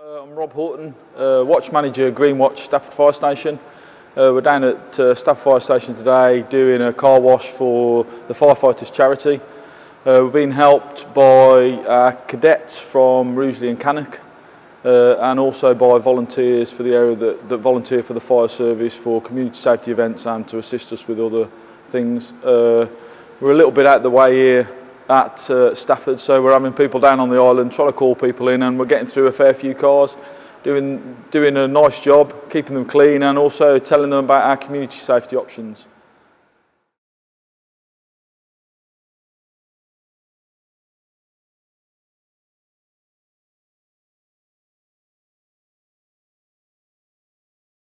Uh, I'm Rob Horton, uh, watch manager Greenwatch Stafford Fire Station. Uh, we're down at uh, Stafford Fire Station today doing a car wash for the firefighters charity. Uh, we've been helped by cadets from Rugeley and Cannock uh, and also by volunteers for the area that, that volunteer for the fire service for community safety events and to assist us with other things. We're a little bit out of the way here at uh, Stafford, so we're having people down on the island trying to call people in, and we're getting through a fair few cars, doing doing a nice job, keeping them clean, and also telling them about our community safety options.